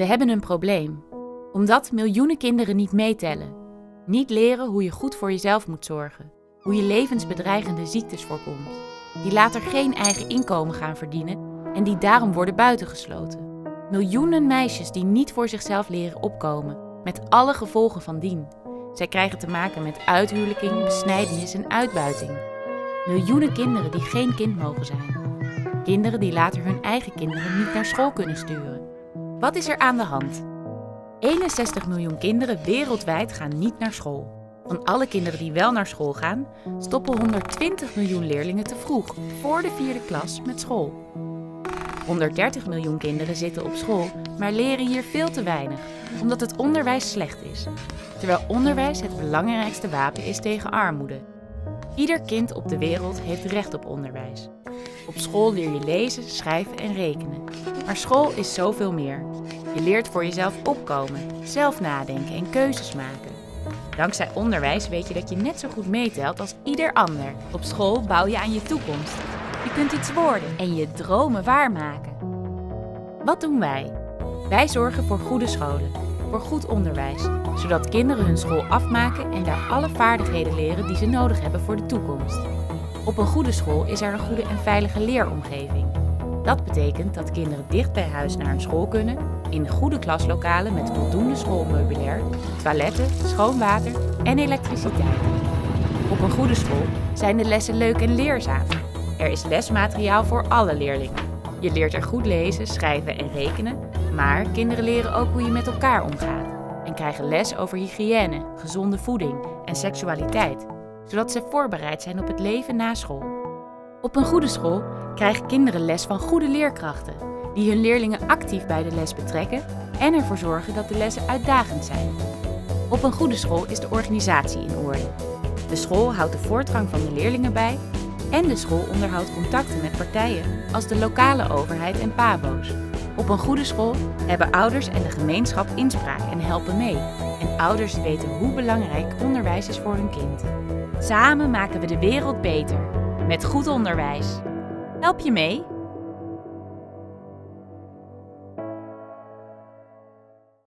We hebben een probleem. Omdat miljoenen kinderen niet meetellen. Niet leren hoe je goed voor jezelf moet zorgen. Hoe je levensbedreigende ziektes voorkomt. Die later geen eigen inkomen gaan verdienen en die daarom worden buitengesloten. Miljoenen meisjes die niet voor zichzelf leren opkomen, met alle gevolgen van dien. Zij krijgen te maken met uithuwelijking, besnijdenis en uitbuiting. Miljoenen kinderen die geen kind mogen zijn. Kinderen die later hun eigen kinderen niet naar school kunnen sturen. Wat is er aan de hand? 61 miljoen kinderen wereldwijd gaan niet naar school. Van alle kinderen die wel naar school gaan, stoppen 120 miljoen leerlingen te vroeg, voor de vierde klas, met school. 130 miljoen kinderen zitten op school, maar leren hier veel te weinig, omdat het onderwijs slecht is. Terwijl onderwijs het belangrijkste wapen is tegen armoede. Ieder kind op de wereld heeft recht op onderwijs. Op school leer je lezen, schrijven en rekenen. Maar school is zoveel meer. Je leert voor jezelf opkomen, zelf nadenken en keuzes maken. Dankzij onderwijs weet je dat je net zo goed meetelt als ieder ander. Op school bouw je aan je toekomst. Je kunt iets worden en je dromen waarmaken. Wat doen wij? Wij zorgen voor goede scholen, voor goed onderwijs, zodat kinderen hun school afmaken en daar alle vaardigheden leren die ze nodig hebben voor de toekomst. Op een goede school is er een goede en veilige leeromgeving. Dat betekent dat kinderen dicht bij huis naar een school kunnen, in goede klaslokalen met voldoende schoolmeubilair, toiletten, schoon water en elektriciteit. Op een goede school zijn de lessen leuk en leerzaam. Er is lesmateriaal voor alle leerlingen. Je leert er goed lezen, schrijven en rekenen, maar kinderen leren ook hoe je met elkaar omgaat en krijgen les over hygiëne, gezonde voeding en seksualiteit, zodat ze voorbereid zijn op het leven na school. Op een goede school krijgen kinderen les van goede leerkrachten, die hun leerlingen actief bij de les betrekken en ervoor zorgen dat de lessen uitdagend zijn. Op een goede school is de organisatie in orde. De school houdt de voortgang van de leerlingen bij en de school onderhoudt contacten met partijen als de lokale overheid en PABO's. Op een goede school hebben ouders en de gemeenschap inspraak en helpen mee. En ouders weten hoe belangrijk onderwijs is voor hun kind. Samen maken we de wereld beter met goed onderwijs. Help je mee?